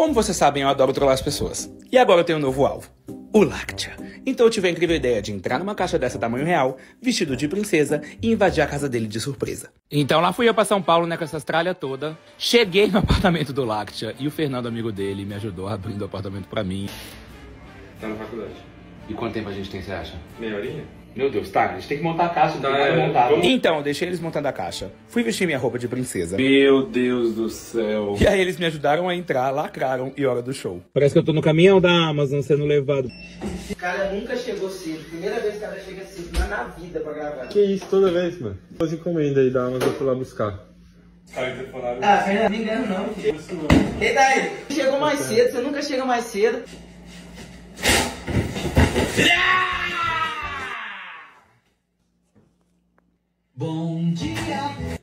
Como vocês sabem, eu adoro trollar as pessoas. E agora eu tenho um novo alvo. O Lactia. Então eu tive a incrível ideia de entrar numa caixa dessa tamanho real, vestido de princesa, e invadir a casa dele de surpresa. Então lá fui eu pra São Paulo, né, com essa tralha toda. Cheguei no apartamento do Lactia e o Fernando, amigo dele, me ajudou abrindo o apartamento pra mim. Tá na faculdade. E quanto tempo a gente tem, você acha? Meia horinha? Meu Deus, tá, a gente tem que montar a caixa, não Tá, tem nada é, montado. vamos- Então, eu deixei eles montando a caixa. Fui vestir minha roupa de princesa. Meu Deus do céu. E aí eles me ajudaram a entrar, lacraram e hora do show. Parece que eu tô no caminhão da Amazon sendo levado. O cara nunca chegou cedo. Primeira vez que o cara chega cedo na, na vida pra gravar. Que isso, toda vez, mano. As encomendas aí da Amazon eu fui lá buscar. Ah, Fernando, não me engano não. filho. E daí? Chegou mais cedo, você nunca chega mais cedo. Bom dia.